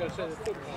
Gracias.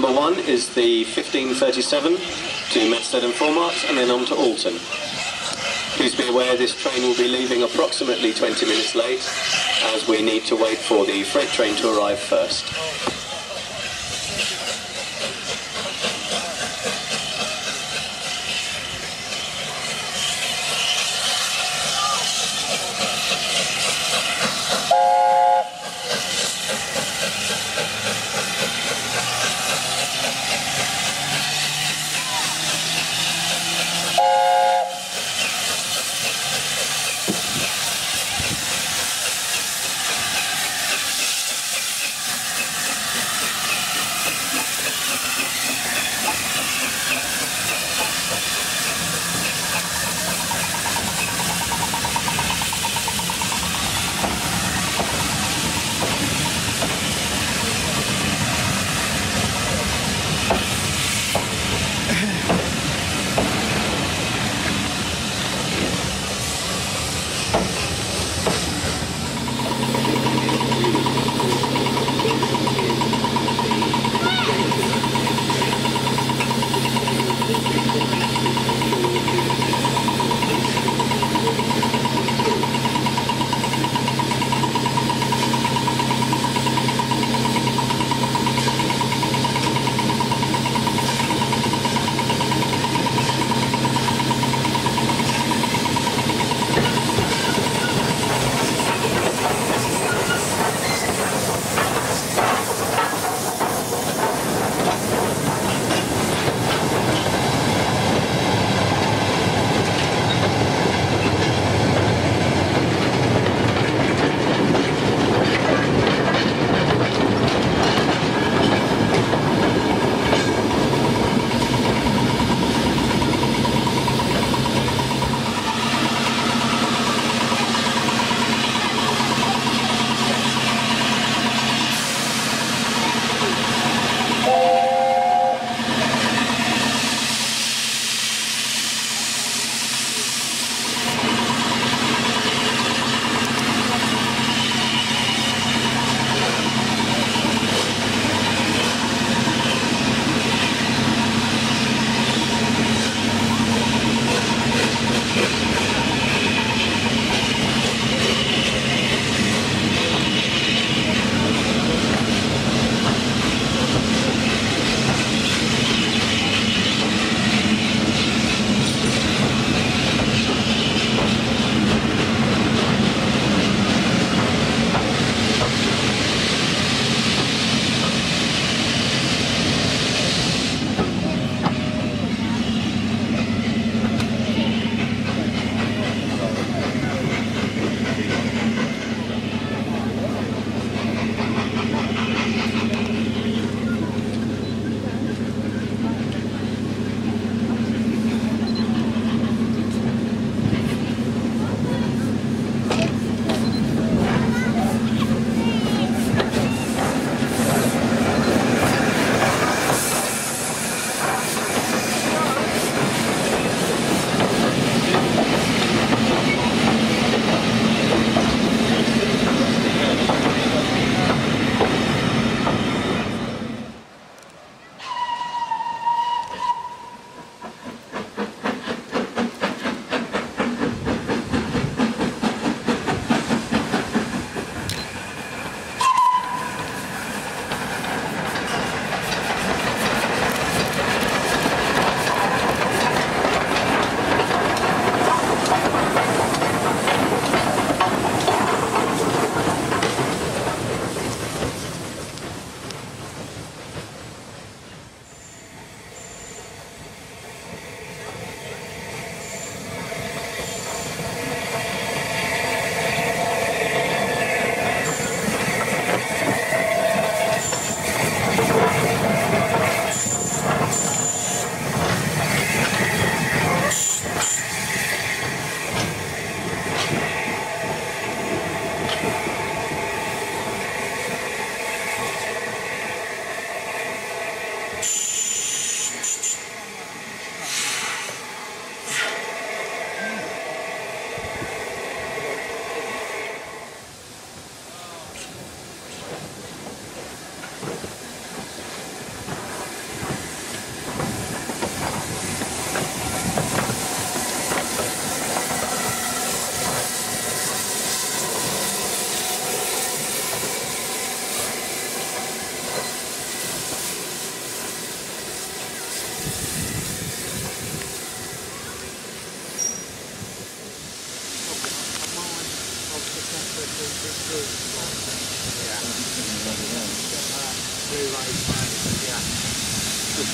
Number one is the 1537 to Medstead and Four Marks and then on to Alton. Please be aware this train will be leaving approximately 20 minutes late as we need to wait for the freight train to arrive first.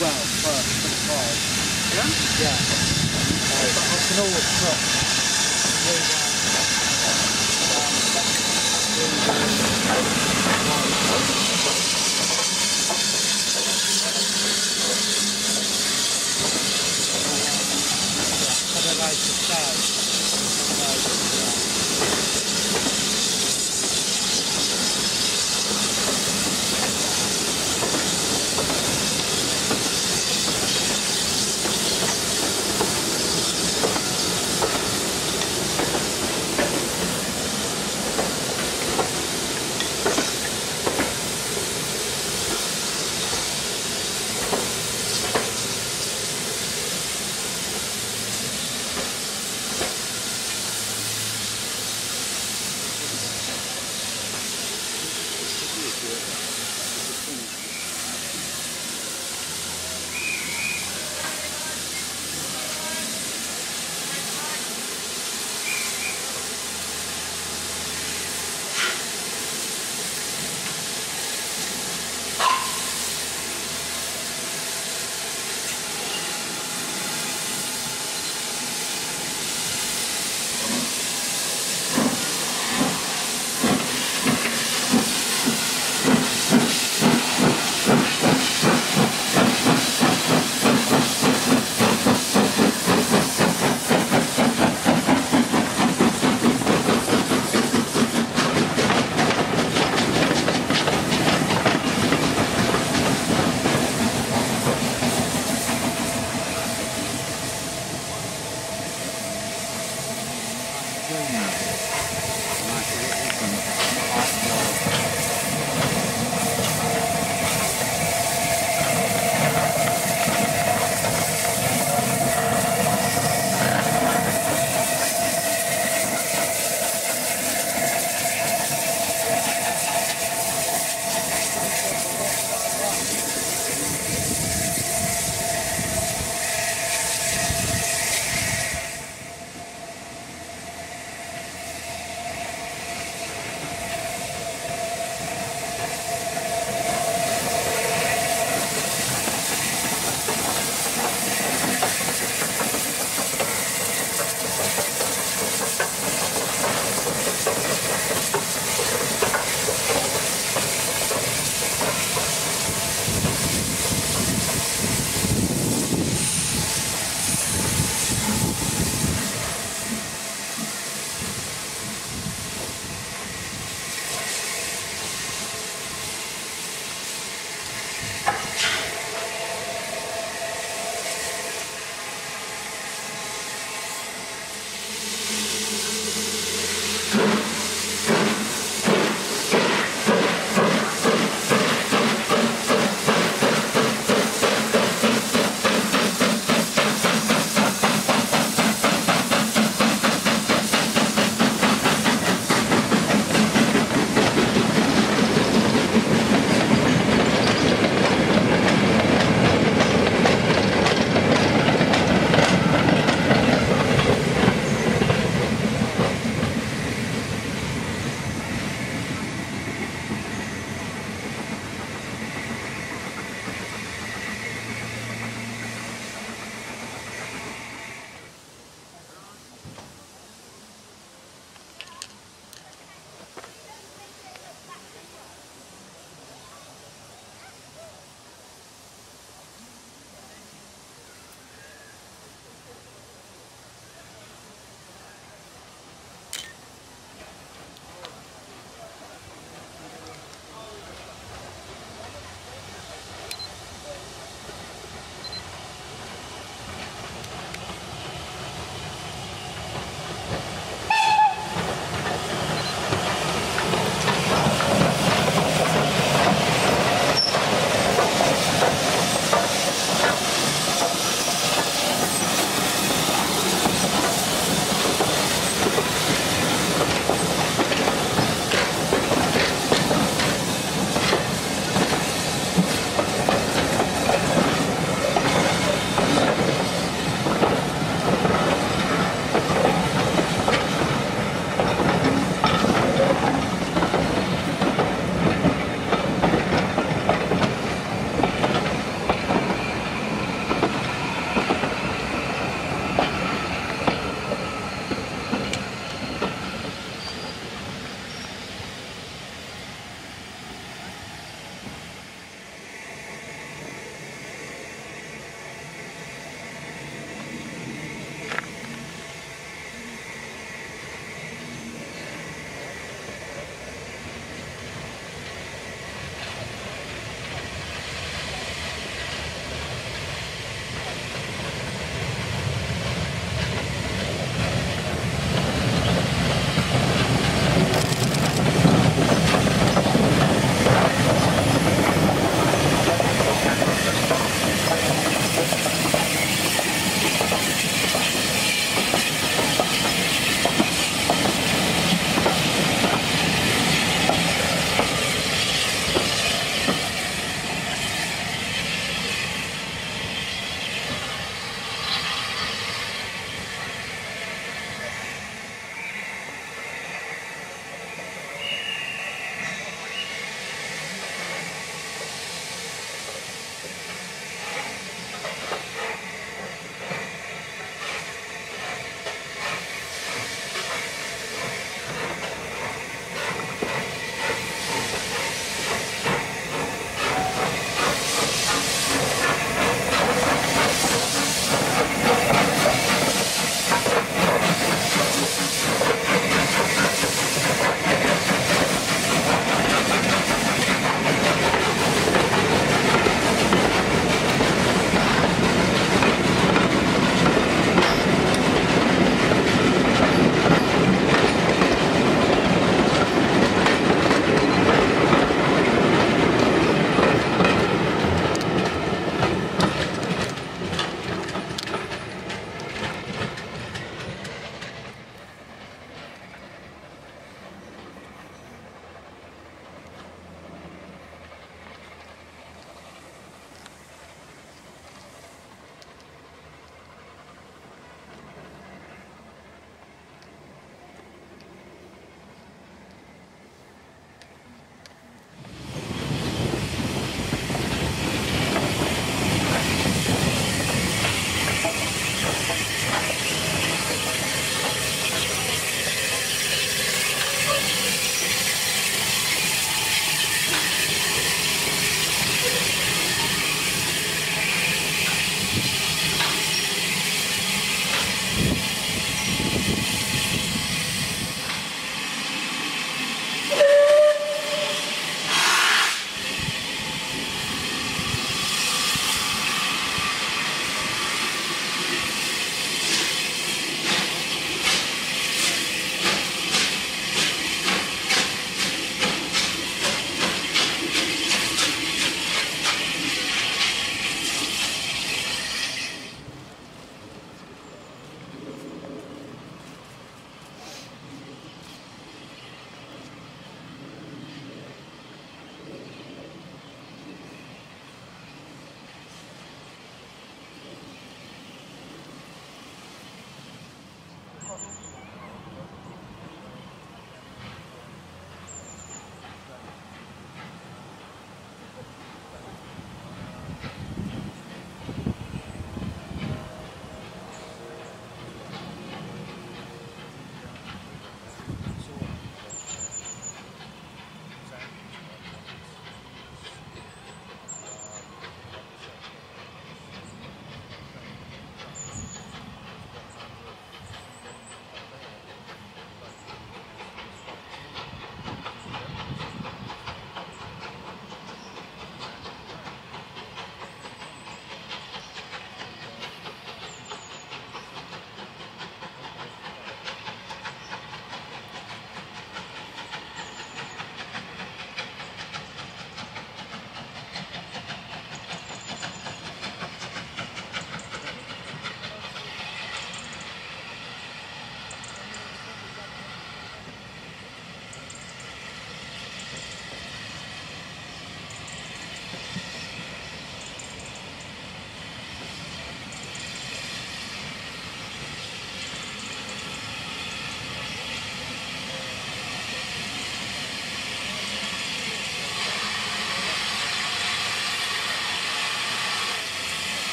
Well, first, for the cars. Yeah? Yeah. So, I can always put